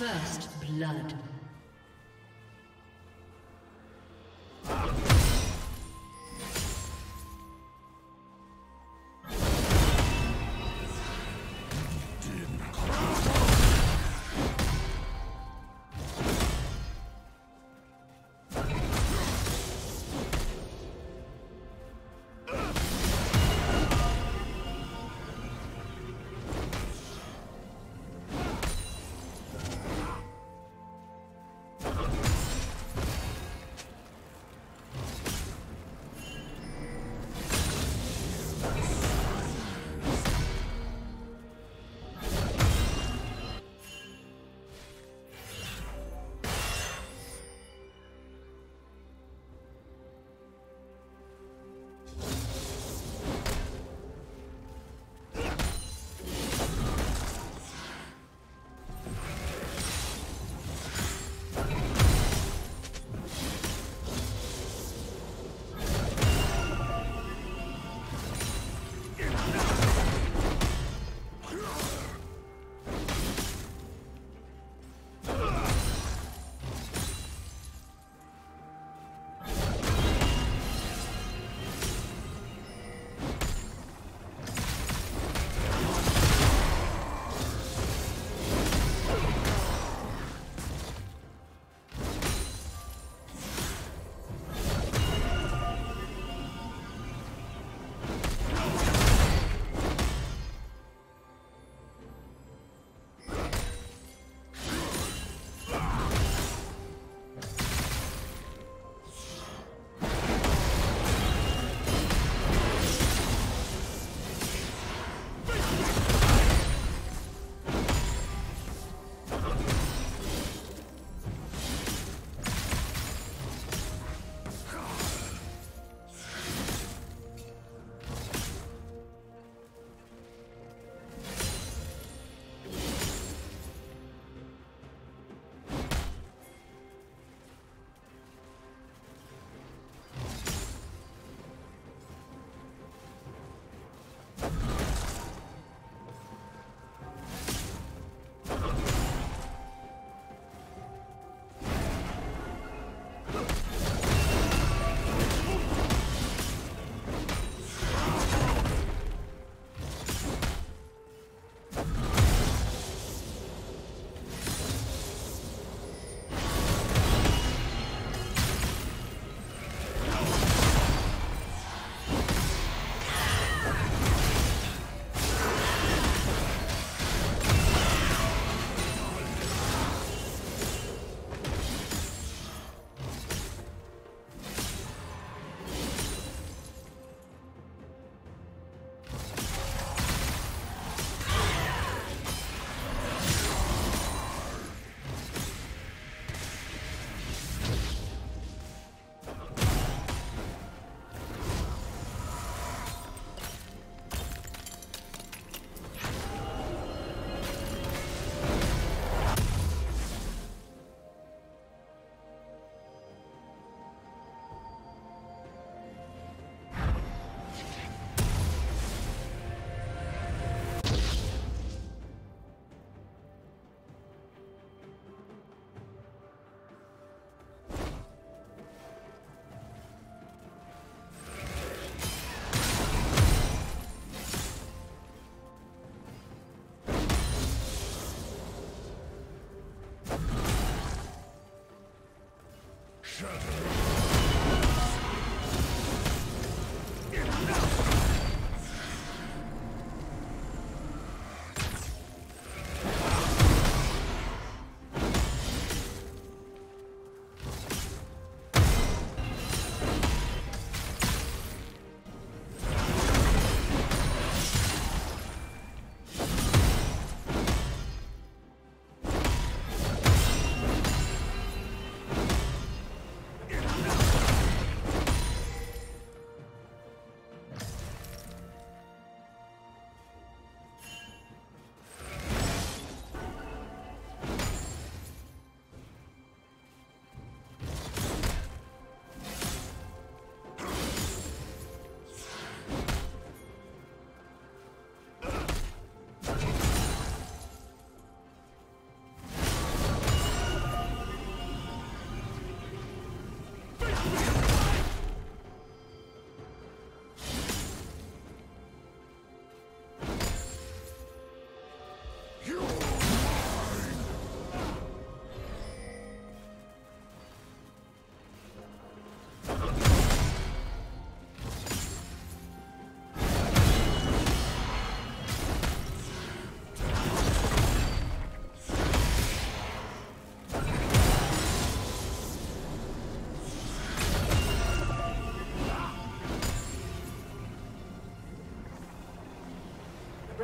First blood. Shut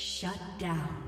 Shut down.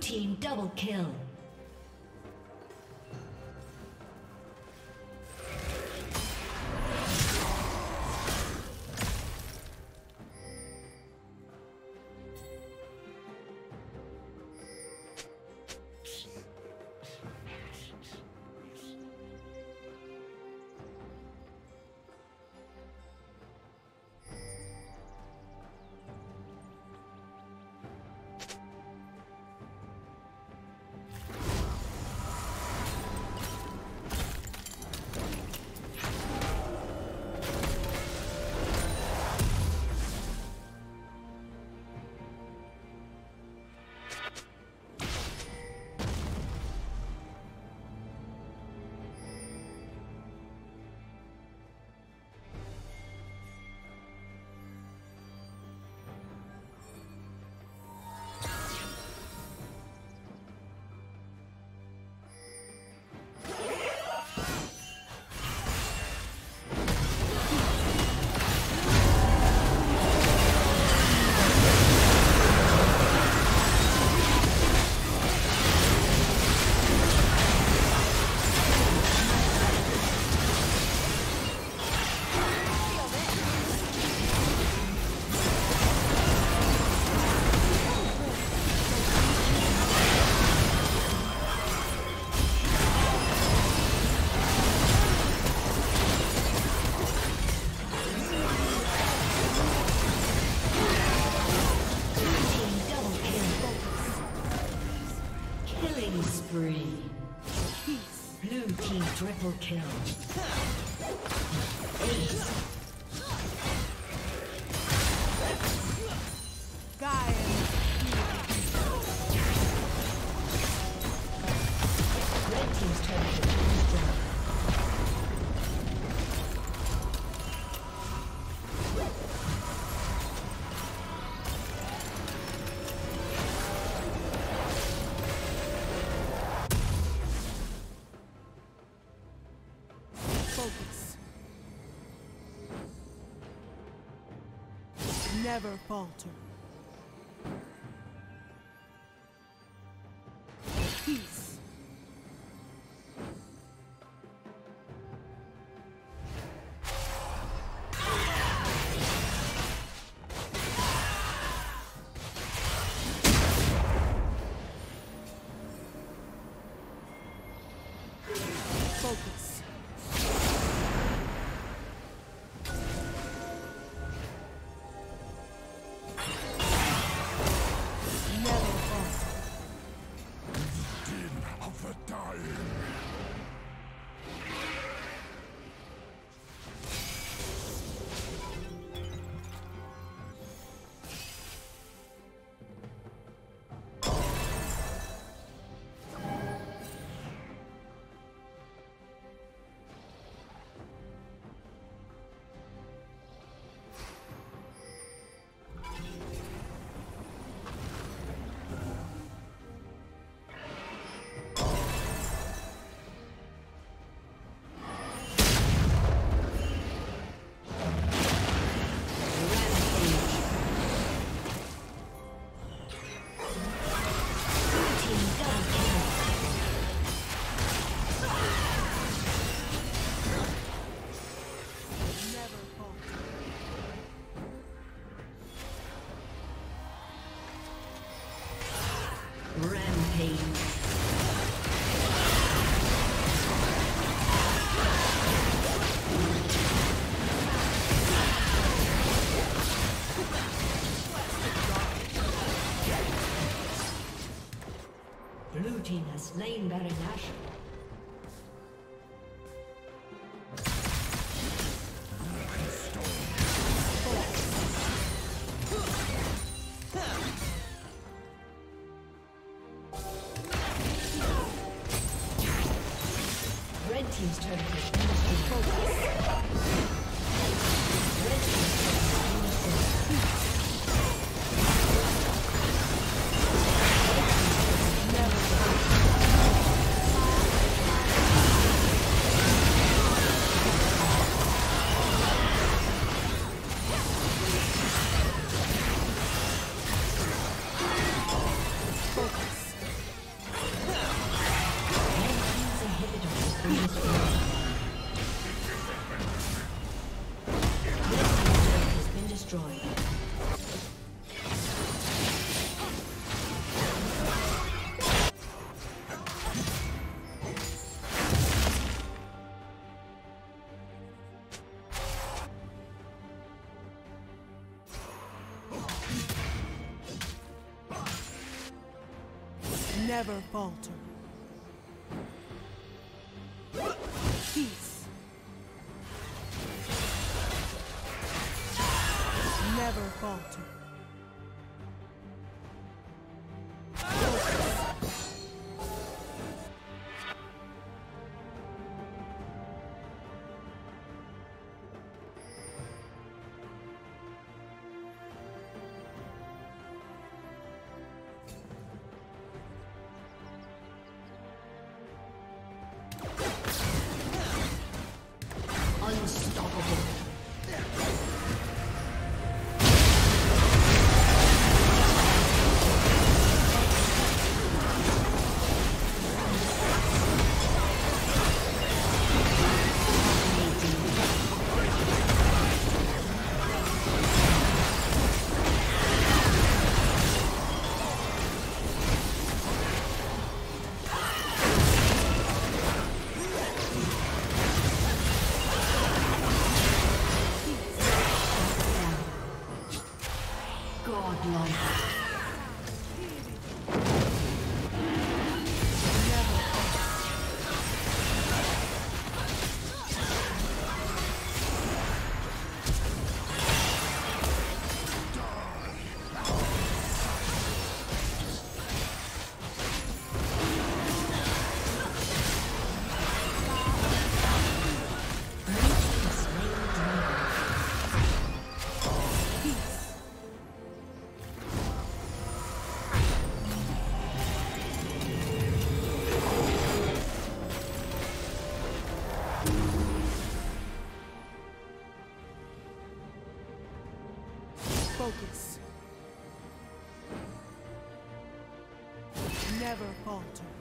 Team double kill. Kill. Slain Baron Never falter. Never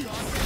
A